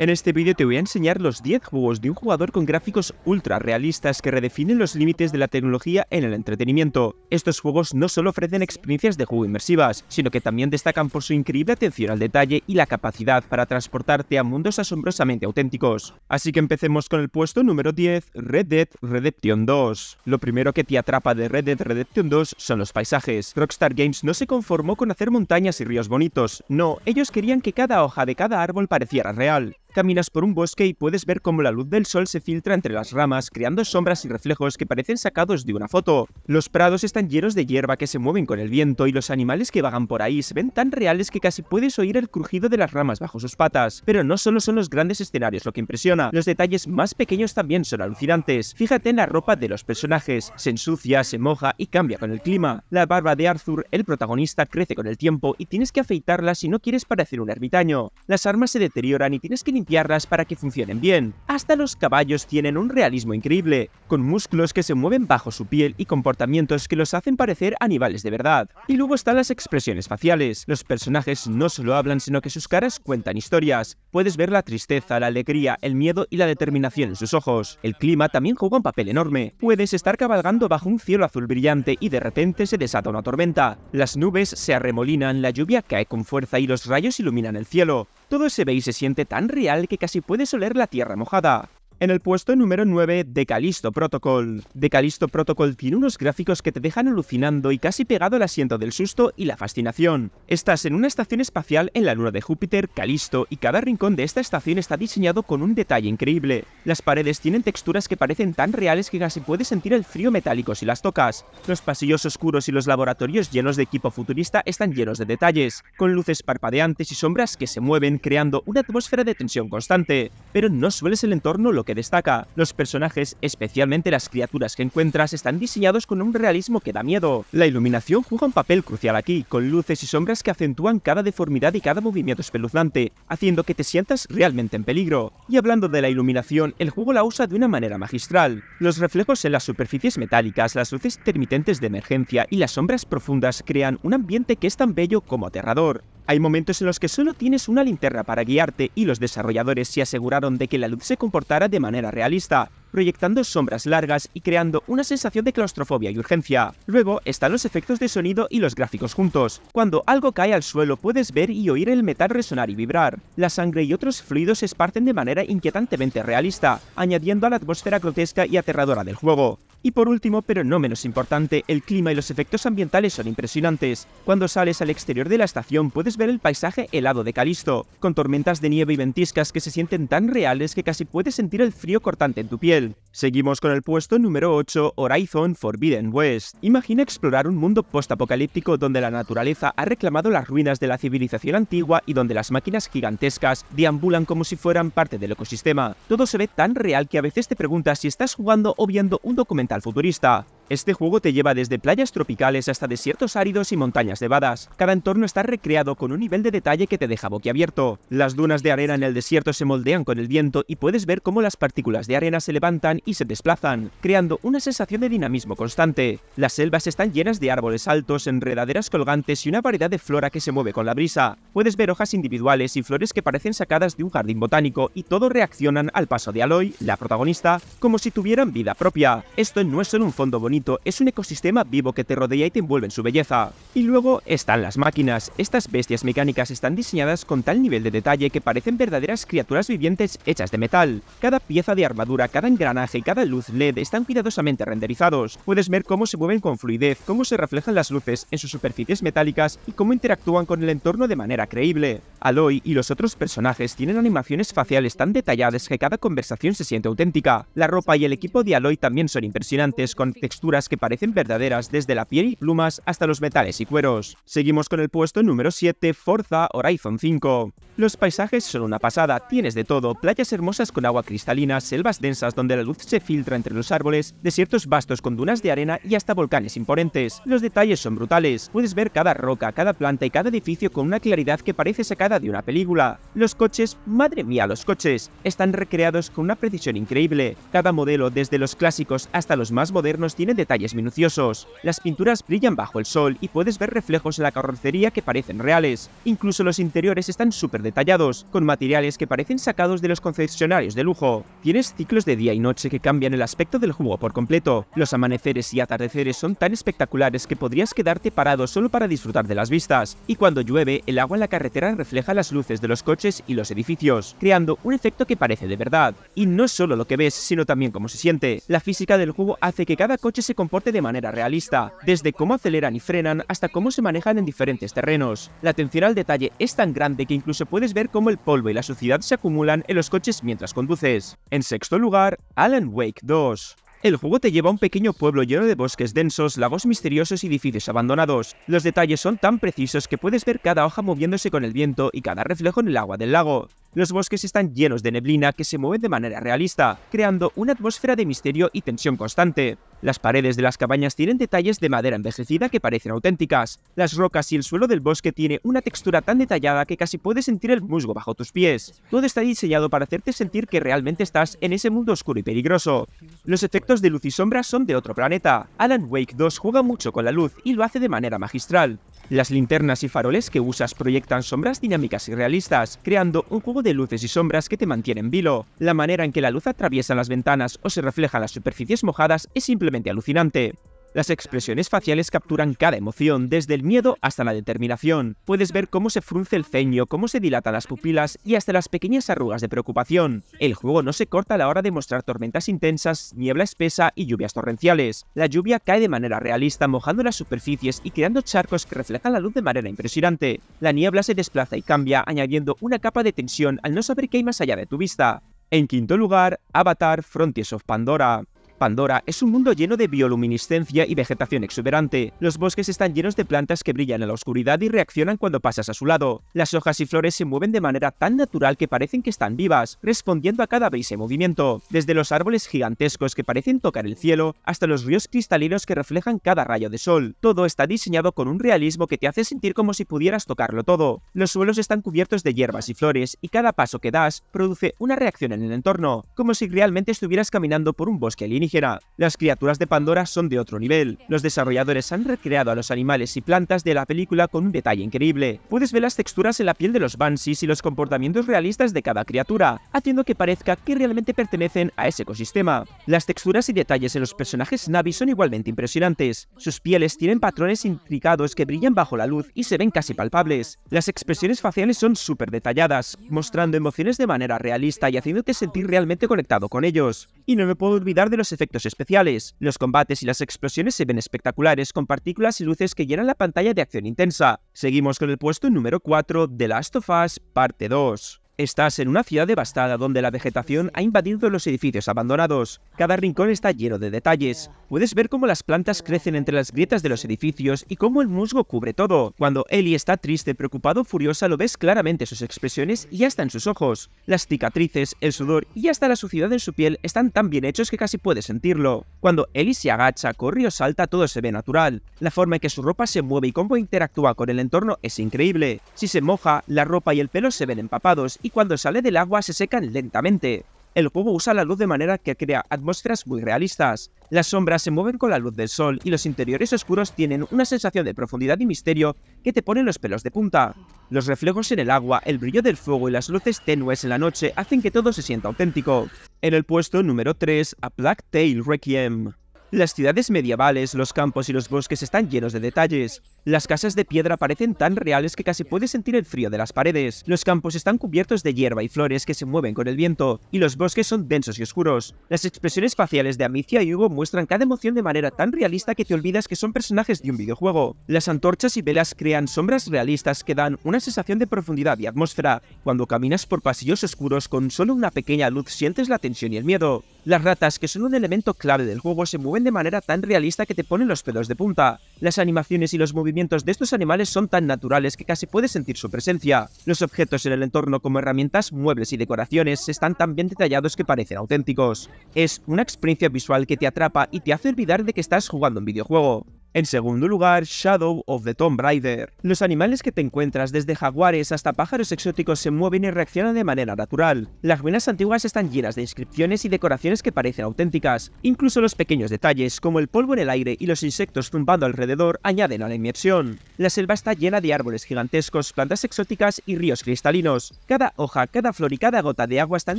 En este vídeo te voy a enseñar los 10 juegos de un jugador con gráficos ultra realistas que redefinen los límites de la tecnología en el entretenimiento. Estos juegos no solo ofrecen experiencias de juego inmersivas, sino que también destacan por su increíble atención al detalle y la capacidad para transportarte a mundos asombrosamente auténticos. Así que empecemos con el puesto número 10, Red Dead Redemption 2. Lo primero que te atrapa de Red Dead Redemption 2 son los paisajes. Rockstar Games no se conformó con hacer montañas y ríos bonitos, no, ellos querían que cada hoja de cada árbol pareciera real. Caminas por un bosque y puedes ver cómo la luz del sol se filtra entre las ramas, creando sombras y reflejos que parecen sacados de una foto. Los prados están llenos de hierba que se mueven con el viento y los animales que vagan por ahí se ven tan reales que casi puedes oír el crujido de las ramas bajo sus patas. Pero no solo son los grandes escenarios lo que impresiona, los detalles más pequeños también son alucinantes. Fíjate en la ropa de los personajes, se ensucia, se moja y cambia con el clima. La barba de Arthur, el protagonista, crece con el tiempo y tienes que afeitarla si no quieres parecer un ermitaño. Las armas se deterioran y tienes que limpiarlas para que funcionen bien. Hasta los caballos tienen un realismo increíble, con músculos que se mueven bajo su piel y comportamientos que los hacen parecer animales de verdad. Y luego están las expresiones faciales. Los personajes no solo hablan, sino que sus caras cuentan historias. Puedes ver la tristeza, la alegría, el miedo y la determinación en sus ojos. El clima también juega un papel enorme. Puedes estar cabalgando bajo un cielo azul brillante y de repente se desata una tormenta. Las nubes se arremolinan, la lluvia cae con fuerza y los rayos iluminan el cielo. Todo se ve y se siente tan real que casi puedes oler la tierra mojada. En el puesto número 9 de Callisto Protocol. De Callisto Protocol tiene unos gráficos que te dejan alucinando y casi pegado al asiento del susto y la fascinación. Estás en una estación espacial en la luna de Júpiter, Callisto, y cada rincón de esta estación está diseñado con un detalle increíble. Las paredes tienen texturas que parecen tan reales que casi puedes sentir el frío metálico si las tocas. Los pasillos oscuros y los laboratorios llenos de equipo futurista están llenos de detalles, con luces parpadeantes y sombras que se mueven creando una atmósfera de tensión constante. Pero no sueles el entorno lo que destaca. Los personajes, especialmente las criaturas que encuentras, están diseñados con un realismo que da miedo. La iluminación juega un papel crucial aquí, con luces y sombras que acentúan cada deformidad y cada movimiento espeluznante, haciendo que te sientas realmente en peligro. Y hablando de la iluminación, el juego la usa de una manera magistral. Los reflejos en las superficies metálicas, las luces intermitentes de emergencia y las sombras profundas crean un ambiente que es tan bello como aterrador. Hay momentos en los que solo tienes una linterna para guiarte y los desarrolladores se aseguraron de que la luz se comportara de manera realista, proyectando sombras largas y creando una sensación de claustrofobia y urgencia. Luego están los efectos de sonido y los gráficos juntos. Cuando algo cae al suelo puedes ver y oír el metal resonar y vibrar. La sangre y otros fluidos se esparcen de manera inquietantemente realista, añadiendo a la atmósfera grotesca y aterradora del juego. Y por último, pero no menos importante, el clima y los efectos ambientales son impresionantes. Cuando sales al exterior de la estación puedes ver el paisaje helado de Calisto, con tormentas de nieve y ventiscas que se sienten tan reales que casi puedes sentir el frío cortante en tu piel. Seguimos con el puesto número 8, Horizon Forbidden West. Imagina explorar un mundo post-apocalíptico donde la naturaleza ha reclamado las ruinas de la civilización antigua y donde las máquinas gigantescas deambulan como si fueran parte del ecosistema. Todo se ve tan real que a veces te preguntas si estás jugando o viendo un documental futurista. Este juego te lleva desde playas tropicales hasta desiertos áridos y montañas nevadas. Cada entorno está recreado con un nivel de detalle que te deja boquiabierto. Las dunas de arena en el desierto se moldean con el viento y puedes ver cómo las partículas de arena se levantan y se desplazan, creando una sensación de dinamismo constante. Las selvas están llenas de árboles altos, enredaderas colgantes y una variedad de flora que se mueve con la brisa. Puedes ver hojas individuales y flores que parecen sacadas de un jardín botánico y todos reaccionan al paso de Aloy, la protagonista, como si tuvieran vida propia. Esto no es solo un fondo bonito, es un ecosistema vivo que te rodea y te envuelve en su belleza. Y luego están las máquinas. Estas bestias mecánicas están diseñadas con tal nivel de detalle que parecen verdaderas criaturas vivientes hechas de metal. Cada pieza de armadura, cada engranaje y cada luz LED están cuidadosamente renderizados. Puedes ver cómo se mueven con fluidez, cómo se reflejan las luces en sus superficies metálicas y cómo interactúan con el entorno de manera creíble. Aloy y los otros personajes tienen animaciones faciales tan detalladas que cada conversación se siente auténtica. La ropa y el equipo de Aloy también son impresionantes, con texturas que parecen verdaderas desde la piel y plumas hasta los metales y cueros. Seguimos con el puesto número 7, Forza Horizon 5. Los paisajes son una pasada, tienes de todo, playas hermosas con agua cristalina, selvas densas donde la luz se filtra entre los árboles, desiertos vastos con dunas de arena y hasta volcanes imponentes. Los detalles son brutales, puedes ver cada roca, cada planta y cada edificio con una claridad que parece sacada de una película. Los coches, madre mía, los coches, están recreados con una precisión increíble. Cada modelo, desde los clásicos hasta los más modernos, tiene detalles minuciosos. Las pinturas brillan bajo el sol y puedes ver reflejos en la carrocería que parecen reales. Incluso los interiores están súper detallados, con materiales que parecen sacados de los concesionarios de lujo. Tienes ciclos de día y noche que cambian el aspecto del juego por completo. Los amaneceres y atardeceres son tan espectaculares que podrías quedarte parado solo para disfrutar de las vistas. Y cuando llueve, el agua en la carretera refleja las luces de los coches y los edificios, creando un efecto que parece de verdad. Y no solo lo que ves, sino también cómo se siente. La física del juego hace que cada coche se comporte de manera realista, desde cómo aceleran y frenan hasta cómo se manejan en diferentes terrenos. La atención al detalle es tan grande que incluso puedes ver cómo el polvo y la suciedad se acumulan en los coches mientras conduces. En sexto lugar, Alan Wake 2. El juego te lleva a un pequeño pueblo lleno de bosques densos, lagos misteriosos y edificios abandonados. Los detalles son tan precisos que puedes ver cada hoja moviéndose con el viento y cada reflejo en el agua del lago. Los bosques están llenos de neblina que se mueve de manera realista, creando una atmósfera de misterio y tensión constante. Las paredes de las cabañas tienen detalles de madera envejecida que parecen auténticas. Las rocas y el suelo del bosque tiene una textura tan detallada que casi puedes sentir el musgo bajo tus pies. Todo está diseñado para hacerte sentir que realmente estás en ese mundo oscuro y peligroso. Los efectos de luz y sombra son de otro planeta. Alan Wake 2 juega mucho con la luz y lo hace de manera magistral. Las linternas y faroles que usas proyectan sombras dinámicas y realistas, creando un juego de luces y sombras que te mantienen vilo. La manera en que la luz atraviesa las ventanas o se refleja en las superficies mojadas es simplemente alucinante. Las expresiones faciales capturan cada emoción, desde el miedo hasta la determinación. Puedes ver cómo se frunce el ceño, cómo se dilatan las pupilas y hasta las pequeñas arrugas de preocupación. El juego no se corta a la hora de mostrar tormentas intensas, niebla espesa y lluvias torrenciales. La lluvia cae de manera realista, mojando las superficies y creando charcos que reflejan la luz de manera impresionante. La niebla se desplaza y cambia, añadiendo una capa de tensión al no saber qué hay más allá de tu vista. En quinto lugar, Avatar Frontiers of Pandora. Pandora es un mundo lleno de bioluminiscencia y vegetación exuberante. Los bosques están llenos de plantas que brillan en la oscuridad y reaccionan cuando pasas a su lado. Las hojas y flores se mueven de manera tan natural que parecen que están vivas, respondiendo a cada brisa y movimiento. Desde los árboles gigantescos que parecen tocar el cielo, hasta los ríos cristalinos que reflejan cada rayo de sol. Todo está diseñado con un realismo que te hace sentir como si pudieras tocarlo todo. Los suelos están cubiertos de hierbas y flores, y cada paso que das produce una reacción en el entorno, como si realmente estuvieras caminando por un bosque alienígena las criaturas de Pandora son de otro nivel. Los desarrolladores han recreado a los animales y plantas de la película con un detalle increíble. Puedes ver las texturas en la piel de los Banshees y los comportamientos realistas de cada criatura, haciendo que parezca que realmente pertenecen a ese ecosistema. Las texturas y detalles en los personajes Navi son igualmente impresionantes. Sus pieles tienen patrones intricados que brillan bajo la luz y se ven casi palpables. Las expresiones faciales son súper detalladas, mostrando emociones de manera realista y haciéndote sentir realmente conectado con ellos. Y no me puedo olvidar de los efectos especiales. Los combates y las explosiones se ven espectaculares con partículas y luces que llenan la pantalla de acción intensa. Seguimos con el puesto número 4 de Last of Us Parte 2. Estás en una ciudad devastada donde la vegetación ha invadido los edificios abandonados. Cada rincón está lleno de detalles. Puedes ver cómo las plantas crecen entre las grietas de los edificios y cómo el musgo cubre todo. Cuando Ellie está triste, preocupado furiosa, lo ves claramente sus expresiones y hasta en sus ojos. Las cicatrices, el sudor y hasta la suciedad en su piel están tan bien hechos que casi puedes sentirlo. Cuando Ellie se agacha, corre o salta, todo se ve natural. La forma en que su ropa se mueve y cómo interactúa con el entorno es increíble. Si se moja, la ropa y el pelo se ven empapados y cuando sale del agua se secan lentamente. El juego usa la luz de manera que crea atmósferas muy realistas. Las sombras se mueven con la luz del sol y los interiores oscuros tienen una sensación de profundidad y misterio que te ponen los pelos de punta. Los reflejos en el agua, el brillo del fuego y las luces tenues en la noche hacen que todo se sienta auténtico. En el puesto número 3, a Black Tail Requiem. Las ciudades medievales, los campos y los bosques están llenos de detalles. Las casas de piedra parecen tan reales que casi puedes sentir el frío de las paredes. Los campos están cubiertos de hierba y flores que se mueven con el viento, y los bosques son densos y oscuros. Las expresiones faciales de Amicia y Hugo muestran cada emoción de manera tan realista que te olvidas que son personajes de un videojuego. Las antorchas y velas crean sombras realistas que dan una sensación de profundidad y atmósfera. Cuando caminas por pasillos oscuros con solo una pequeña luz sientes la tensión y el miedo. Las ratas, que son un elemento clave del juego, se mueven de manera tan realista que te ponen los pelos de punta. Las animaciones y los movimientos de estos animales son tan naturales que casi puedes sentir su presencia. Los objetos en el entorno como herramientas, muebles y decoraciones están tan bien detallados que parecen auténticos. Es una experiencia visual que te atrapa y te hace olvidar de que estás jugando un videojuego. En segundo lugar, Shadow of the Tomb Raider. Los animales que te encuentras, desde jaguares hasta pájaros exóticos, se mueven y reaccionan de manera natural. Las ruinas antiguas están llenas de inscripciones y decoraciones que parecen auténticas. Incluso los pequeños detalles, como el polvo en el aire y los insectos zumbando alrededor, añaden a la inmersión. La selva está llena de árboles gigantescos, plantas exóticas y ríos cristalinos. Cada hoja, cada flor y cada gota de agua están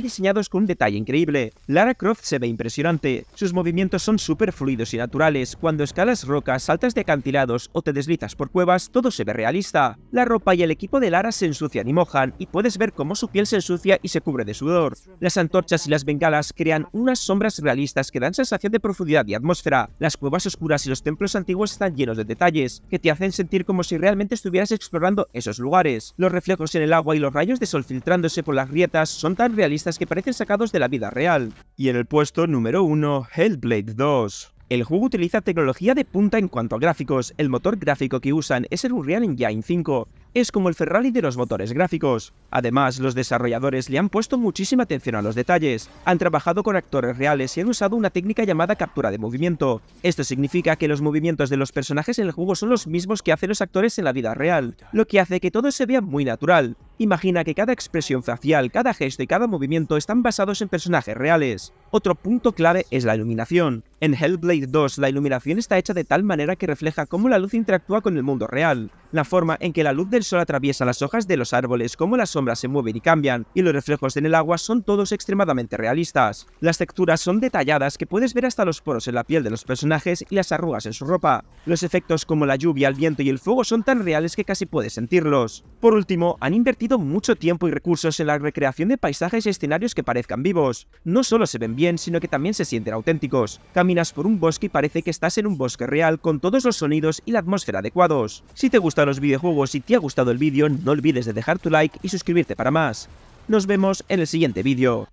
diseñados con un detalle increíble. Lara Croft se ve impresionante. Sus movimientos son súper fluidos y naturales. Cuando escalas rocas, saltas de acantilados o te deslizas por cuevas, todo se ve realista. La ropa y el equipo de Lara se ensucian y mojan, y puedes ver cómo su piel se ensucia y se cubre de sudor. Las antorchas y las bengalas crean unas sombras realistas que dan sensación de profundidad y atmósfera. Las cuevas oscuras y los templos antiguos están llenos de detalles, que te hacen sentir como si realmente estuvieras explorando esos lugares. Los reflejos en el agua y los rayos de sol filtrándose por las grietas son tan realistas que parecen sacados de la vida real. Y en el puesto número 1, Hellblade 2. El juego utiliza tecnología de punta en cuanto a gráficos, el motor gráfico que usan es el Unreal Engine 5, es como el Ferrari de los motores gráficos. Además, los desarrolladores le han puesto muchísima atención a los detalles, han trabajado con actores reales y han usado una técnica llamada captura de movimiento. Esto significa que los movimientos de los personajes en el juego son los mismos que hacen los actores en la vida real, lo que hace que todo se vea muy natural. Imagina que cada expresión facial, cada gesto y cada movimiento están basados en personajes reales. Otro punto clave es la iluminación. En Hellblade 2 la iluminación está hecha de tal manera que refleja cómo la luz interactúa con el mundo real. La forma en que la luz del sol atraviesa las hojas de los árboles, cómo las sombras se mueven y cambian, y los reflejos en el agua son todos extremadamente realistas. Las texturas son detalladas que puedes ver hasta los poros en la piel de los personajes y las arrugas en su ropa. Los efectos como la lluvia, el viento y el fuego son tan reales que casi puedes sentirlos. Por último, han invertido mucho tiempo y recursos en la recreación de paisajes y escenarios que parezcan vivos. No solo se ven bien, sino que también se sienten auténticos. Por un bosque y parece que estás en un bosque real con todos los sonidos y la atmósfera adecuados. Si te gustan los videojuegos y te ha gustado el vídeo, no olvides de dejar tu like y suscribirte para más. Nos vemos en el siguiente vídeo.